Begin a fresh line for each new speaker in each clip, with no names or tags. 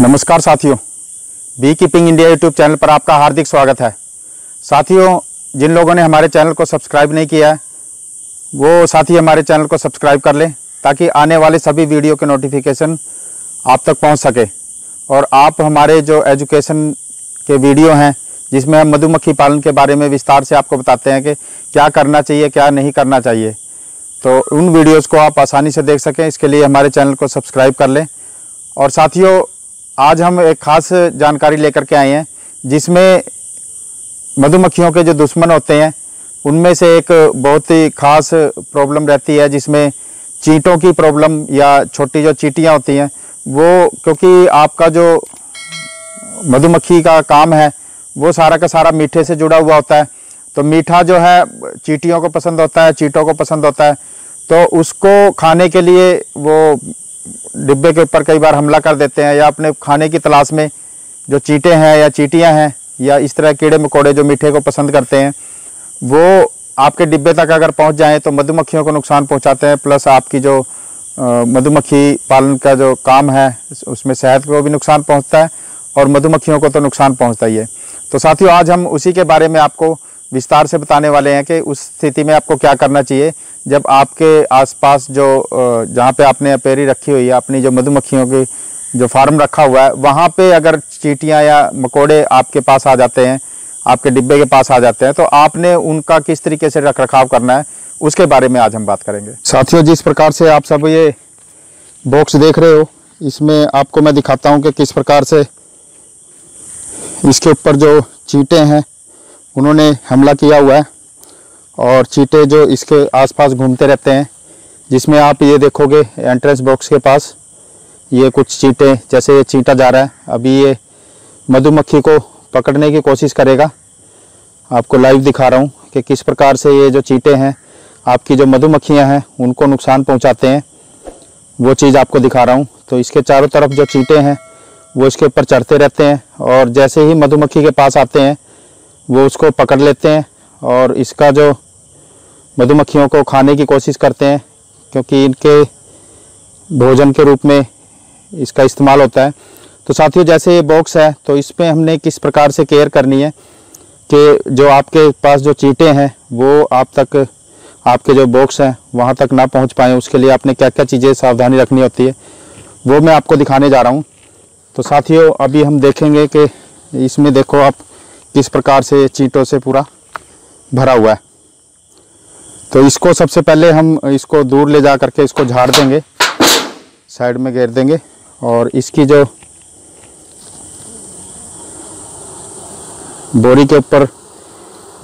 नमस्कार साथियों। Be keeping India YouTube channel पर आपका हार्दिक स्वागत है। साथियों, जिन लोगों ने हमारे चैनल को सब्सक्राइब नहीं किया है, वो साथी हमारे चैनल को सब्सक्राइब कर लें, ताकि आने वाले सभी वीडियो के नोटिफिकेशन आप तक पहुँच सके। और आप हमारे जो एजुकेशन के वीडियो हैं, जिसमें हम मधुमक्खी पालन के बारे में विस्तार से आपको बताते हैं कि क्या करना चाहिए, क्या नहीं करना चाहिए। तो उन वीडियोस को आप आसानी से देख सकें, इसके लिए हमारे चैनल को सब्सक्राइब कर लें। और साथियों आज हम एक खास जानकारी लेकर के आए हैं, जिसमें मधुमक्खियों के जो दुश्मन होते हैं, उनमें से एक बहुत ही खास प्रॉब्लम रहती है, जिसमें चींटों की प्रॉब्लम या छोटी जो चीटियाँ होती हैं, वो क्योंकि आपका जो मधुमक्खी का काम है, वो सारा का सारा मीठे से जुड़ा हुआ होता है। तो मीठा जो है, चीटियों को पसंद होता है, चीटों को पसंद होता है। तो उसको खाने के लिए वो डिब्बे के ऊपर कई बार हमला कर देते हैं या अपने खाने की तलाश में जो चीटे हैं या चीटियाँ हैं या इस तरह कीड़े मकोड़े जो मीठे को पसंद करते हैं, वो आपके डिब्बे तक अगर पहुँच जाएँ तो मधुमक्खियों को नुकसान पहुंचाते हैं, प्लस आपकी जो मधुमक्खी पालन का जो काम है, उसमें सेहत को भी नुकसान पहुँचता है और मधुमक्खियों को तो नुकसान पहुँचता ही है। तो साथियों, आज हम उसी के बारे में आपको विस्तार से बताने वाले हैं कि उस स्थिति में आपको क्या करना चाहिए। जब आपके आसपास जो जहाँ पे आपने अपेरी रखी हुई है, अपनी जो मधुमक्खियों की जो फार्म रखा हुआ है, वहाँ पे अगर चीटियाँ या मकोड़े आपके पास आ जाते हैं, आपके डिब्बे के पास आ जाते हैं तो आपने उनका किस तरीके से रख रखाव करना है, उसके बारे में आज हम बात करेंगे। साथियों, जिस प्रकार से आप सब ये बॉक्स देख रहे हो, इसमें आपको मैं दिखाता हूँ कि किस प्रकार से इसके ऊपर जो चीटे हैं उन्होंने हमला किया हुआ है और चीटे जो इसके आसपास घूमते रहते हैं, जिसमें आप ये देखोगे एंट्रेंस बॉक्स के पास, ये कुछ चीटे, जैसे ये चीटा जा रहा है। अभी ये मधुमक्खी को पकड़ने की कोशिश करेगा। आपको लाइव दिखा रहा हूँ कि किस प्रकार से ये जो चीटे हैं, आपकी जो मधुमक्खियाँ हैं, उनको नुकसान पहुँचाते हैं। वो चीज़ आपको दिखा रहा हूँ। तो इसके चारों तरफ़ जो चीटे हैं, वो इसके ऊपर चढ़ते रहते हैं और जैसे ही मधुमक्खी के पास आते हैं वो उसको पकड़ लेते हैं और इसका जो मधुमक्खियों को खाने की कोशिश करते हैं, क्योंकि इनके भोजन के रूप में इसका इस्तेमाल होता है। तो साथियों, जैसे ये बॉक्स है तो इस पर हमने किस प्रकार से केयर करनी है कि जो आपके पास जो चीटे हैं, वो आप तक, आपके जो बॉक्स हैं, वहाँ तक ना पहुँच पाएँ। उसके लिए आपने क्या क्या चीज़ें सावधानी रखनी होती है, वो मैं आपको दिखाने जा रहा हूँ। तो साथियों, अभी हम देखेंगे कि इसमें देखो आप किस प्रकार से चीटों से पूरा भरा हुआ है? तो इसको सबसे पहले हम इसको दूर ले जा करके इसको झाड़ देंगे, साइड में घेर देंगे और इसकी जो बोरी के ऊपर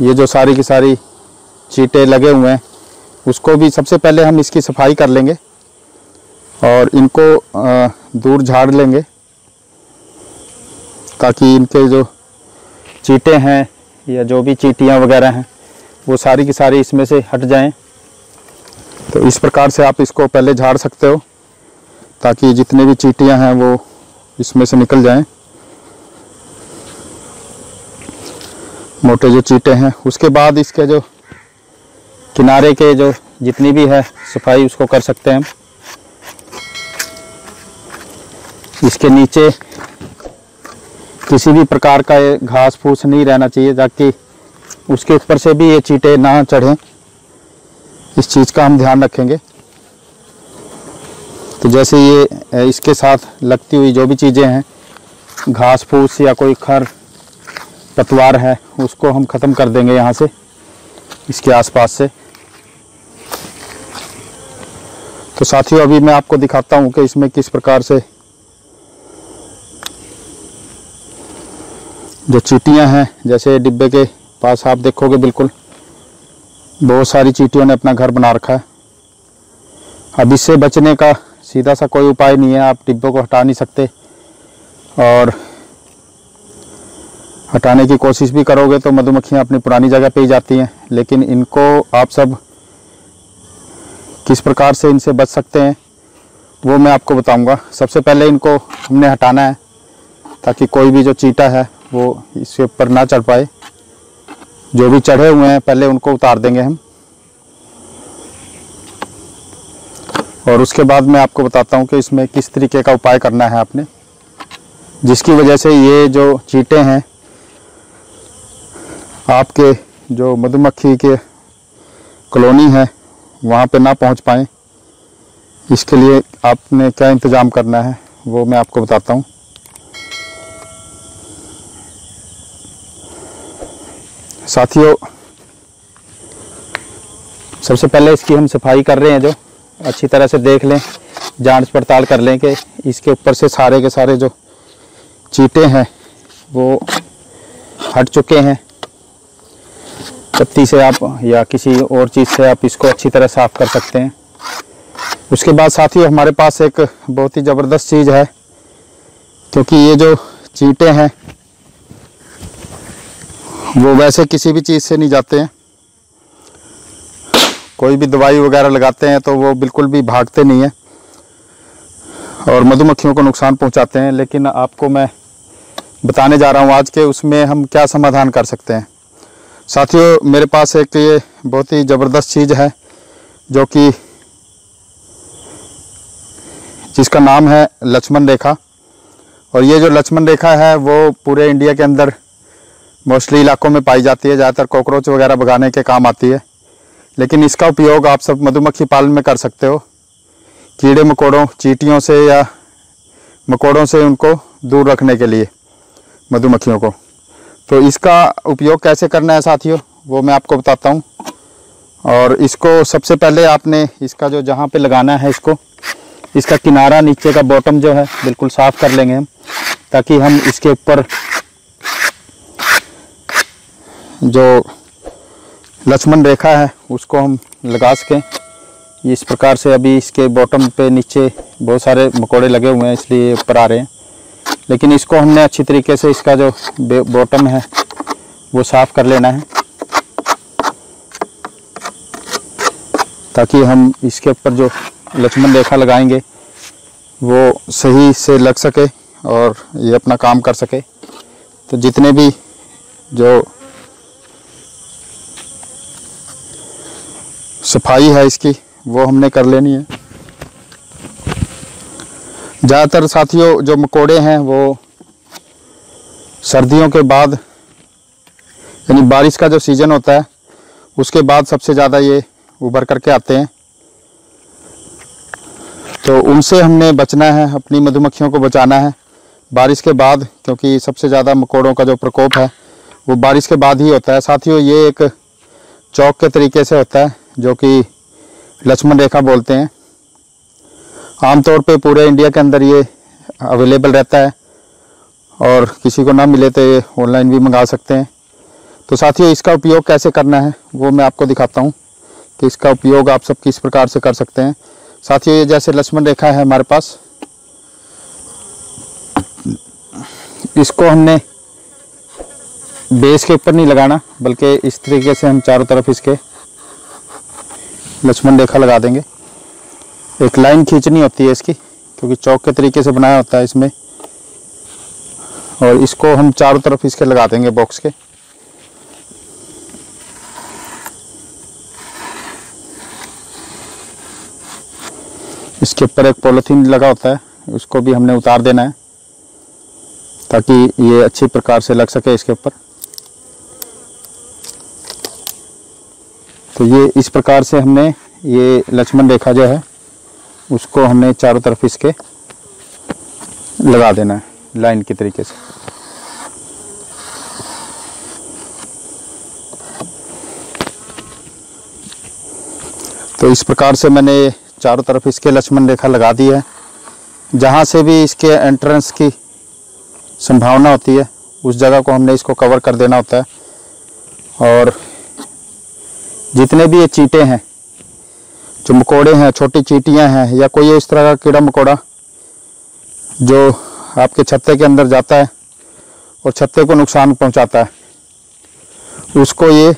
ये जो सारी की सारी चीटे लगे हुए हैं, उसको भी सबसे पहले हम इसकी सफ़ाई कर लेंगे और इनको दूर झाड़ लेंगे ताकि इनके जो चीटे हैं या जो भी चीटियाँ वगैरह हैं, वो सारी की सारी इसमें से हट जाएँ। तो इस प्रकार से आप इसको पहले झाड़ सकते हो, ताकि जितने भी चीटियाँ हैं वो इसमें से निकल जाएँ। मोटे जो चीटे हैं, उसके बाद इसके जो किनारे के जो जितनी भी है सफ़ाई, उसको कर सकते हैं इसके नीचे किसी भी प्रकार का ये घास फूस नहीं रहना चाहिए, ताकि उसके ऊपर से भी ये चीटे ना चढ़ें। इस चीज़ का हम ध्यान रखेंगे। तो जैसे ये इसके साथ लगती हुई जो भी चीज़ें हैं, घास फूस या कोई खर, पतवार है, उसको हम ख़त्म कर देंगे यहाँ से, इसके आसपास से। तो साथियों, अभी मैं आपको दिखाता हूँ कि इसमें किस प्रकार से जो चीटियाँ हैं, जैसे डिब्बे के पास आप देखोगे बिल्कुल, बहुत सारी चीटियों ने अपना घर बना रखा है। अब इससे बचने का सीधा सा कोई उपाय नहीं है, आप डिब्बों को हटा नहीं सकते और हटाने की कोशिश भी करोगे तो मधुमक्खियाँ अपनी पुरानी जगह पे ही जाती हैं, लेकिन इनको आप सब किस प्रकार से इनसे बच सकते हैं, वो मैं आपको बताऊँगा। सबसे पहले इनको हमने हटाना है, ताकि कोई भी जो चीटा है वो इसके ऊपर ना चढ़ पाए। जो भी चढ़े हुए हैं, पहले उनको उतार देंगे हम। और उसके बाद मैं आपको बताता हूँ कि इसमें किस तरीके का उपाय करना है आपने। जिसकी वजह से ये जो चीटे हैं, आपके जो मधुमक्खी के कॉलोनी है, वहाँ पे ना पहुँच पाएँ। इसके लिए आपने क्या इंतज़ाम करना है, वो मैं आपको बताता हूँ। साथियों, सबसे पहले इसकी हम सफ़ाई कर रहे हैं जो, अच्छी तरह से देख लें, जाँच पड़ताल कर लें कि इसके ऊपर से सारे के सारे जो चीटे हैं, वो हट चुके हैं। पत्ती से आप या किसी और चीज़ से आप इसको अच्छी तरह साफ़ कर सकते हैं। उसके बाद साथियों, हमारे पास एक बहुत ही ज़बरदस्त चीज़ है, क्योंकि ये जो चीटे हैं वो वैसे किसी भी चीज़ से नहीं जाते हैं। कोई भी दवाई वगैरह लगाते हैं तो वो बिल्कुल भी भागते नहीं हैं और मधुमक्खियों को नुकसान पहुंचाते हैं। लेकिन आपको मैं बताने जा रहा हूँ आज के उसमें हम क्या समाधान कर सकते हैं। साथियों, मेरे पास एक ये बहुत ही ज़बरदस्त चीज़ है जो कि जिसका नाम है लक्ष्मण रेखा। और ये जो लक्ष्मण रेखा है वो पूरे इंडिया के अंदर मोस्टली इलाकों में पाई जाती है, ज़्यादातर कॉकरोच वगैरह भगाने के काम आती है। लेकिन इसका उपयोग आप सब मधुमक्खी पालन में कर सकते हो। कीड़े मकोड़ों, चीटियों से या मकोड़ों से उनको दूर रखने के लिए, मधुमक्खियों को। तो इसका उपयोग कैसे करना है साथियों, वो मैं आपको बताता हूँ। और इसको सबसे पहले आपने इसका जो जहाँ पे लगाना है इसको, इसका किनारा नीचे का बॉटम जो है, बिल्कुल साफ़ कर लेंगे हम, ताकि हम इसके ऊपर जो लक्ष्मण रेखा है, उसको हम लगा सकें। इस प्रकार से अभी इसके बॉटम पे नीचे बहुत सारे मकोड़े लगे हुए हैं, इसलिए ऊपर आ रहे हैं। लेकिन इसको हमने अच्छी तरीके से इसका जो बॉटम है, वो साफ़ कर लेना है। ताकि हम इसके ऊपर जो लक्ष्मण रेखा लगाएँगे, वो सही से लग सके और ये अपना काम कर सके। तो जितने भी जो सफ़ाई है इसकी, वो हमने कर लेनी है। ज़्यादातर साथियों, जो मकोड़े हैं, वो सर्दियों के बाद, यानी बारिश का जो सीज़न होता है, उसके बाद सबसे ज़्यादा ये उभर करके आते हैं। तो उनसे हमने बचना है, अपनी मधुमक्खियों को बचाना है। बारिश के बाद, क्योंकि सबसे ज़्यादा मकोड़ों का जो प्रकोप है, वो बारिश के बाद ही होता है। साथियों, ये एक चौक के तरीके से होता है। जो कि लक्ष्मण रेखा बोलते हैं। आमतौर पे पूरे इंडिया के अंदर ये अवेलेबल रहता है और किसी को ना मिले तो ये ऑनलाइन भी मंगा सकते हैं। तो साथियों, इसका उपयोग कैसे करना है, वो मैं आपको दिखाता हूँ कि इसका उपयोग आप सब किस प्रकार से कर सकते हैं। साथियों, ये जैसे लक्ष्मण रेखा है हमारे पास। इसको हमने बेस के ऊपर नहीं लगाना, बल्कि इस तरीके से हम चारों तरफ़ इसके लक्ष्मण रेखा लगा देंगे। एक लाइन खींचनी होती है इसकी, क्योंकि चौक के तरीके से बनाया होता है इसमें। और इसको हम चारों तरफ़ इसके लगा देंगे बॉक्स के। इसके ऊपर एक पॉलीथीन लगा होता है, उसको भी हमने उतार देना है, ताकि ये अच्छी प्रकार से लग सके इसके ऊपर। तो ये इस प्रकार से हमने ये लक्ष्मण रेखा जो है, उसको हमने चारों तरफ़ इसके लगा देना है, लाइन के तरीके से। तो इस प्रकार से मैंने चारों तरफ़ इसके लक्ष्मण रेखा लगा दी है। जहाँ से भी इसके एंट्रेंस की संभावना होती है, उस जगह को हमने इसको कवर कर देना होता है। और जितने भी ये चीटे हैं, जो मकोड़े हैं, छोटी चीटियाँ हैं, या कोई इस तरह का कीड़ा मकोड़ा, जो आपके छत्ते के अंदर जाता है और छत्ते को नुकसान पहुंचाता है, उसको ये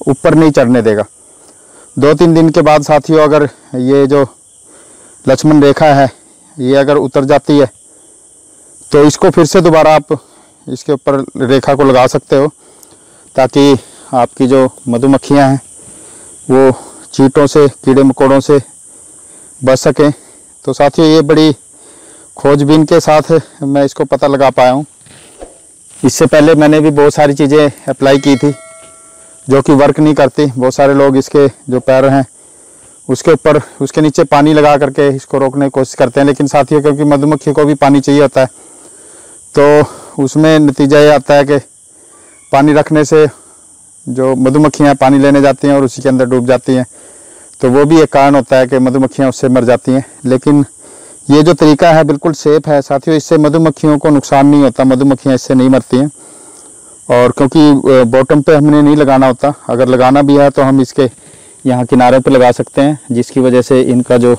ऊपर नहीं चढ़ने देगा। दो तीन दिन के बाद साथियों, अगर ये जो लक्ष्मण रेखा है, ये अगर उतर जाती है तो इसको फिर से दोबारा आप इसके ऊपर रेखा को लगा सकते हो, ताकि आपकी जो मधुमक्खियाँ हैं, वो चीटों से, कीड़े मकोड़ों से बच सकें। तो साथियों, ये बड़ी खोजबीन के साथ मैं इसको पता लगा पाया हूँ। इससे पहले मैंने भी बहुत सारी चीज़ें अप्लाई की थी, जो कि वर्क नहीं करती। बहुत सारे लोग इसके जो पैर हैं, उसके ऊपर, उसके नीचे पानी लगा करके इसको रोकने की कोशिश करते हैं। लेकिन साथियों, क्योंकि मधुमक्खी को भी पानी चाहिए होता है तो उसमें नतीजा ये आता है कि पानी रखने से जो मधुमक्खियाँ पानी लेने जाती हैं और उसी के अंदर डूब जाती हैं तो वो भी एक कारण होता है कि मधुमक्खियाँ उससे मर जाती हैं। लेकिन ये जो तरीका है बिल्कुल सेफ़ है। साथियों, इससे मधुमक्खियों को नुकसान नहीं होता, मधुमक्खियाँ इससे नहीं मरती हैं। और क्योंकि बॉटम पे हमने नहीं लगाना होता। अगर लगाना भी है तो हम इसके यहाँ किनारों पे लगा सकते हैं, जिसकी वजह से इनका जो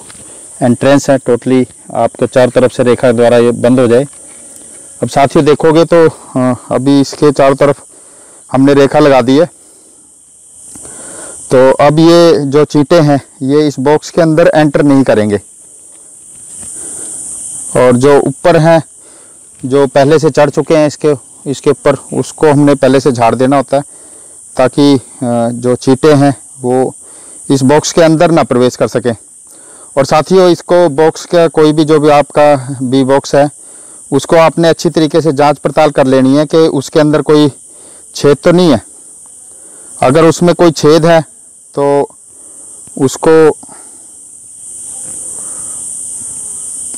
एंट्रेंस है टोटली आपके चारों तरफ़ से रेखा द्वारा ये बंद हो जाए। अब साथियों, देखोगे तो अभी इसके चारों तरफ़ हमने रेखा लगा दी है। तो अब ये जो चीटे हैं, ये इस बॉक्स के अंदर एंटर नहीं करेंगे। और जो ऊपर हैं, जो पहले से चढ़ चुके हैं इसके इसके ऊपर, उसको हमने पहले से झाड़ देना होता है, ताकि जो चीटे हैं, वो इस बॉक्स के अंदर ना प्रवेश कर सकें। और साथियों, इसको बॉक्स का कोई भी जो भी आपका बी बॉक्स है, उसको आपने अच्छी तरीके से जाँच पड़ताल कर लेनी है कि उसके अंदर कोई छेद तो नहीं है। अगर उसमें कोई छेद है तो उसको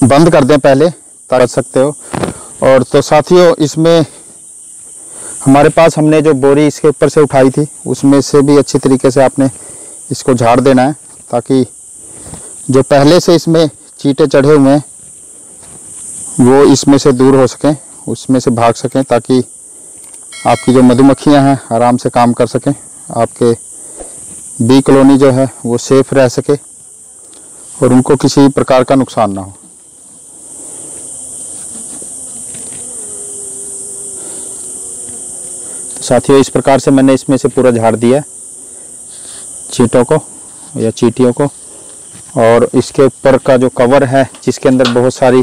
बंद कर दें पहले कर सकते हो। और तो साथियों, इसमें हमारे पास हमने जो बोरी इसके ऊपर से उठाई थी, उसमें से भी अच्छी तरीके से आपने इसको झाड़ देना है, ताकि जो पहले से इसमें चीटे चढ़े हुए हैं, वो इसमें से दूर हो सकें, उसमें से भाग सकें, ताकि आपकी जो मधुमक्खियाँ हैं, आराम से काम कर सकें। आपके बी कॉलोनी जो है, वो सेफ़ रह सके और उनको किसी प्रकार का नुकसान ना हो। तो साथियों, इस प्रकार से मैंने इसमें से पूरा झाड़ दिया चीटों को या चीटियों को। और इसके ऊपर का जो कवर है, जिसके अंदर बहुत सारी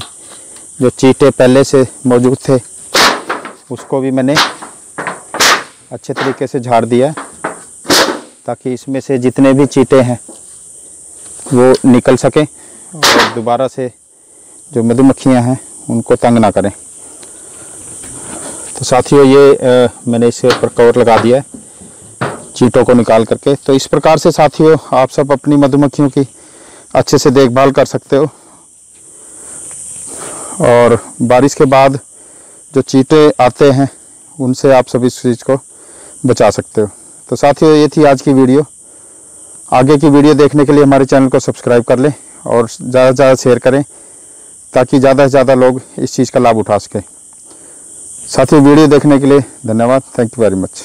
जो चीटे पहले से मौजूद थे, उसको भी मैंने अच्छे तरीके से झाड़ दिया ताकि इसमें से जितने भी चीटे हैं वो निकल सकें और दोबारा से जो मधुमक्खियाँ हैं उनको तंग ना करें। तो साथियों ये आ, मैंने इसके ऊपर कवर लगा दिया है चीटों को निकाल करके। तो इस प्रकार से साथियों आप सब अपनी मधुमक्खियों की अच्छे से देखभाल कर सकते हो। और बारिश के बाद जो चीटे आते हैं उनसे आप सब इस चीज़ को बचा सकते हो। तो साथियों, ये थी आज की वीडियो। आगे की वीडियो देखने के लिए हमारे चैनल को सब्सक्राइब कर लें और ज़्यादा से ज़्यादा शेयर करें, ताकि ज़्यादा से ज़्यादा लोग इस चीज़ का लाभ उठा सकें। साथियों, वीडियो देखने के लिए धन्यवाद। Thank you very much